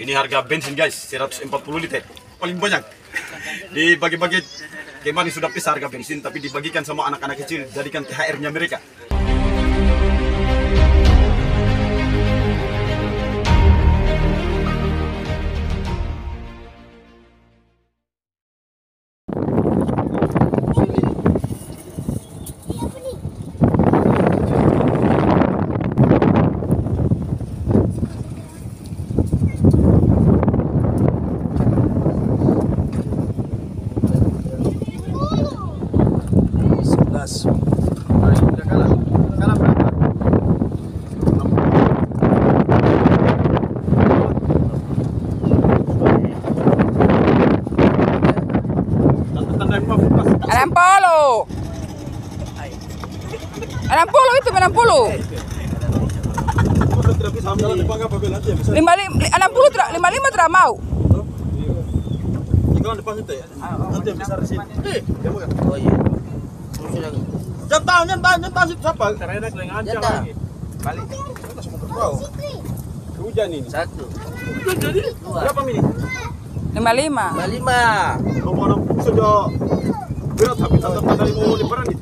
Ini harga bensin guys, 140 liter. Paling banyak. Dibagi-bagi Kemani sudah pisah harga bensin, tapi dibagikan sama anak-anak kecil, jadikan THR-nya mereka. Enam puluh. Enam puluh itu enam puluh. Lima lima enam puluh tidak lima lima tidak mau. oh iya Jangan, jangan, jangan, siapa? Nyata. Balik. Hujan ini. satu Berapa mini? Lima lima. lima lima sudah tapi tetap tanda mau lebaran nih.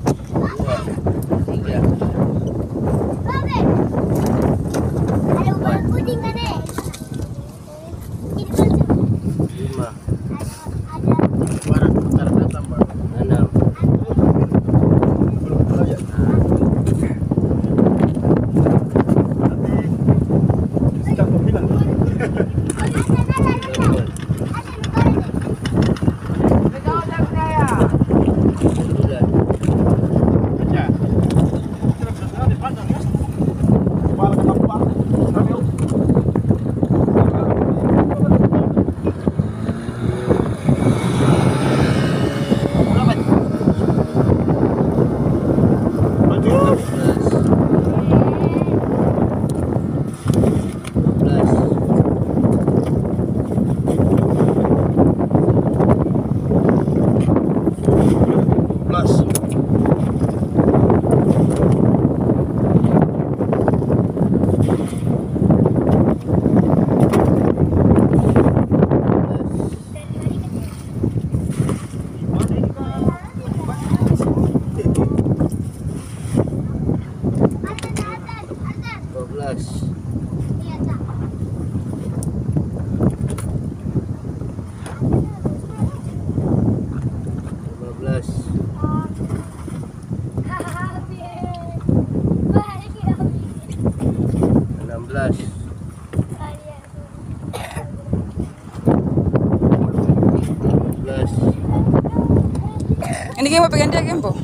Ini game apa ganti game po?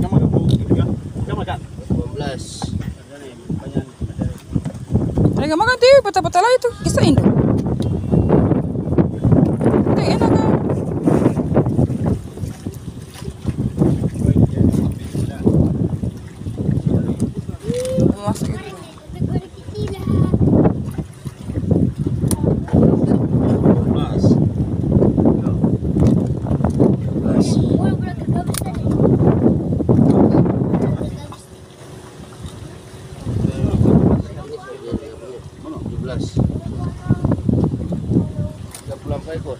Yang mana bu? Yang mana? delapan belas Mereka makan tuh peta-peta lah itu kisah. Itu kan? Masuk itu. Belas. tujuh belas tiga puluh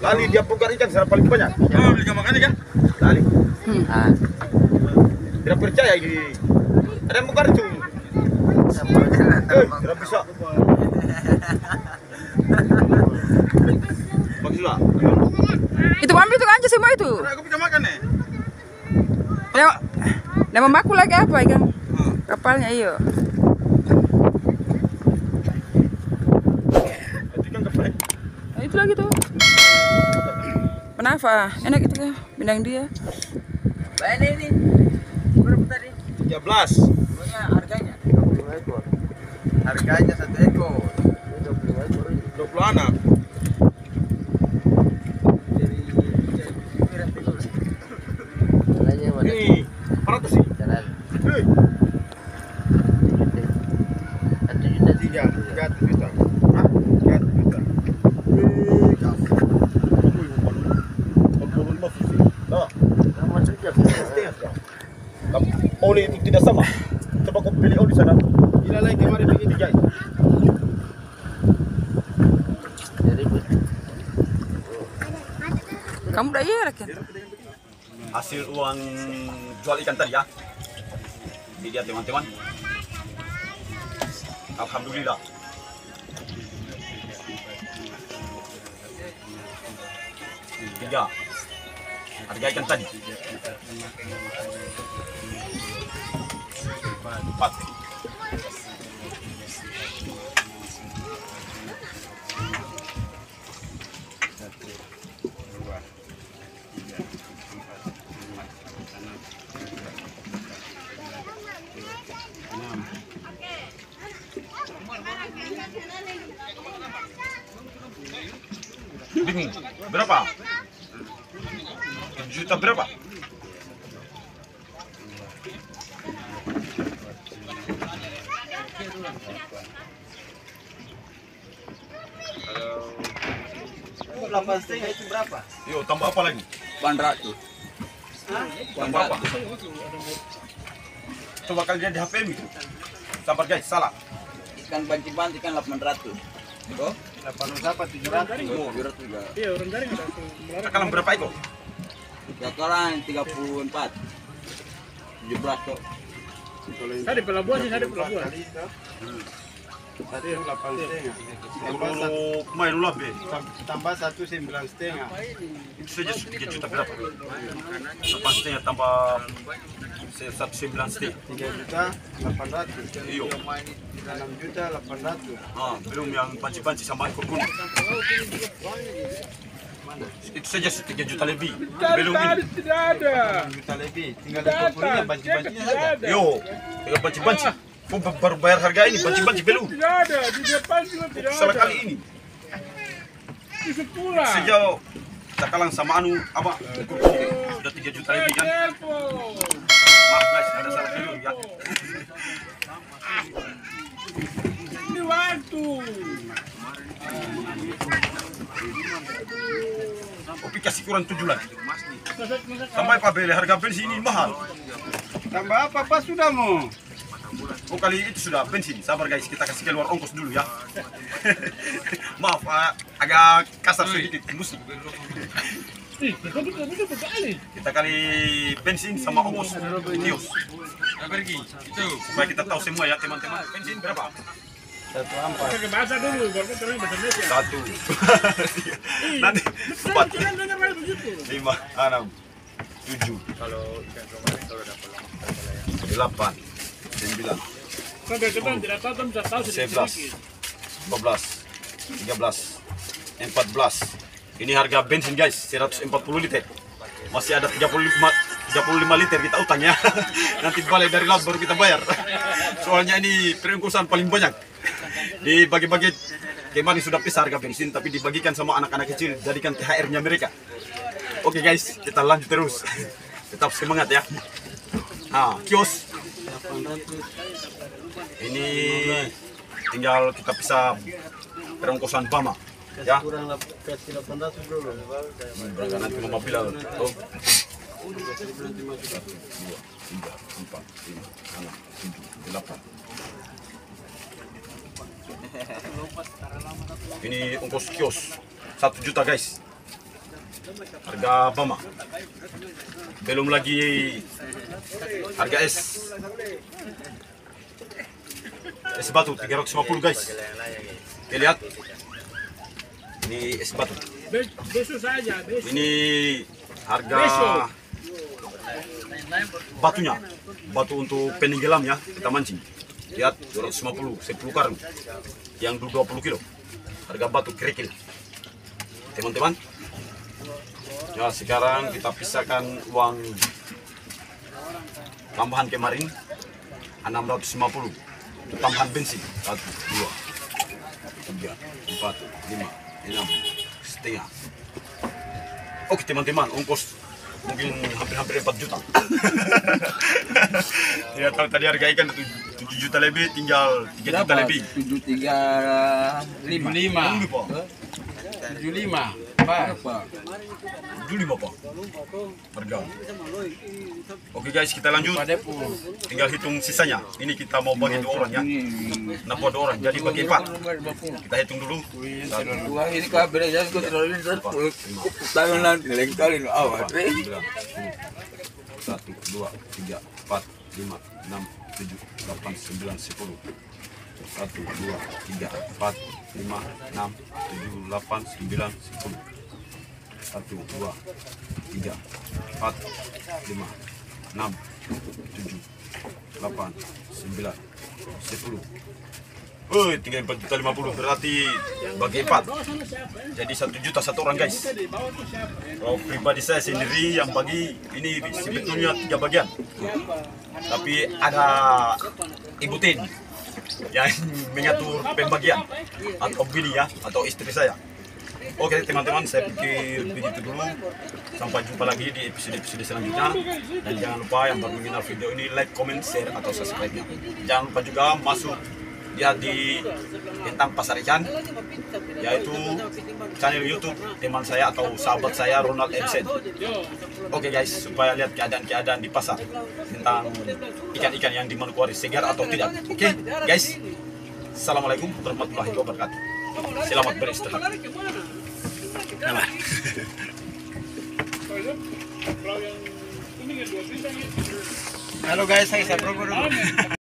Lali dia bongkar ikan secara paling banyak. Oh, beli makan ikan? Lali. ah Tidak percaya ini. Ada yang bongkar itu. Eh, tidak bisa. Baguslah. Itu ambil tuh aja semua itu. Nama aku lagi apa ikan? Hmm. Kapalnya iyo. Kan nah, itu lagi tuh. Kenapa? Enak itu ya bindang dia. Baik ini berapa tadi? 13. Pokoknya harganya. 20 ekor. Harganya satu ekor. 20 ekor. 20 anak. 400 sih. Satu juta Tiga, tiga ratus juta. Tiga ratus. Nah, oli itu tidak sama. Coba kau pilih oli sana. Gila lagi kemarin guys. Dari Kamu udah iya kan? Hasil uang jual ikan tadi ya. Ini dia teman-teman. Alhamdulillah. Tiga. Harga ikan tadi. Empat. Bingung. Berapa? Juta berapa? Delapan setengah itu berapa? Yo, tambah apa lagi? 800. Tambah apa? Coba kali lihat di HP itu. Sabar guys, salah. Ikan banci-banci kan 800. Itu? 800 apa? 700? Oh, 700 juga. Sekarang berapa ekor? Sekarang 34. 17 kok. Tadi pelabuhan sih, tadi pelabuhan. Tambah satu, Kalau main lebih, tambah satu sembilan setengah. itu saja 3 juta berapa? 8 setengah tambah satu sembilan setengah. Tiga juta delapan ratus. Iyo. Enam juta delapan ratus. Ah, belum yang panci-panci sama ekor kuning. Itu saja 3 juta lebih. Belum ini. Tidak ada. Juta lebih. Tinggal ekor kuningnya banci-bancinya saja. Yo, tinggal panci-panci. Kau baru bayar harga ini, panci-panci belum. Tidak ada. Di depan juga tidak Salah ada. kali ini. Di sepulah. Sejauh Sakalang sama anu apa? Kuning. Sudah 3 juta lebih kan? Maaf guys, ada salah kali ya. Ini waktu. Kopi kasih kurang 7 lagi. Sampai Pak Bele harga bensin ini mahal. Tambah apa Pak sudah mau? Oh kali itu sudah bensin. Sabar guys, kita kasih keluar ongkos dulu ya. Maaf, uh, agak kasar sedikit musik. kita kali bensin sama ongkos tios. pergi. Itu supaya kita tahu semua ya teman-teman. Bensin berapa? Satu empat. Dulu, baru. Satu. Nanti empat. Lima, enam, tujuh. Kalau ikan kalau dapat ya? delapan, sembilan. 12 13 14 ini harga bensin guys. 140 liter. Masih ada 35 35 liter kita utang ya. Nanti balik dari laut baru kita bayar. Soalnya ini peringkusan paling banyak. Dibagi-bagi kemarin sudah pisah harga bensin tapi dibagikan sama anak-anak kecil jadikan THR nya mereka. Oke okay, guys kita lanjut terus. Tetap semangat ya. Nah kios. Ini tinggal kita pisah perongkosan Bama. Ya, Kurang nanti mama bilang. Oh. Dua, tiga, empat, lima, enam. Ini ongkos kios satu juta guys. Harga Bama. Belum lagi harga es. Es batu 350 guys. Oke, lihat. Ini es batu. Ini harga batunya. Batu untuk penenggelam ya, kita mancing. Lihat 250, 10 karung. Yang 20 kilo. Harga batu kerikil. teman-teman. Ya sekarang kita pisahkan uang tambahan kemarin 650 Tambah bensin. Satu, dua, tiga, empat, lima, enam, setengah. Oke teman-teman, ongkos mungkin hampir-hampir 4 juta. ya tadi harga ikan 7, 7 juta lebih, tinggal 3 juta lebih. 7 3 5. 5. 75. Bapak. Oke guys, kita lanjut. Tinggal hitung sisanya. Ini kita mau bagi dua orang ya. Nah, dua orang. Jadi bagi empat. Kita hitung dulu. Satu, dua, tiga, empat, lima, enam, tujuh, delapan, sembilan, sepuluh satu dua tiga empat lima enam tujuh delapan sembilan sepuluh satu dua tiga empat lima enam tujuh delapan sembilan sepuluh Woi, tinggal empat juta lima puluh berarti bagi empat. Jadi satu juta satu orang guys. Kalau pribadi saya sendiri yang bagi ini sebetulnya tiga bagian. Tapi ada ibu Tin yang mengatur pembagian atau bini ya atau istri saya. Oke teman-teman saya pikir begitu dulu. Sampai jumpa lagi di episode-episode selanjutnya. Dan jangan lupa yang baru mengenal video ini like, comment, share atau subscribe nya. Jangan lupa juga masuk lihat di tentang pasar ikan yaitu channel YouTube teman saya atau sahabat saya Ronald Ebsen. Oke guys, supaya lihat keadaan-keadaan di pasar tentang ikan-ikan yang di Manokwari segar atau tidak. Oke guys, Assalamualaikum warahmatullahi wabarakatuh. Selamat beristirahat. Nih. Halo guys, saya Sabro dulu.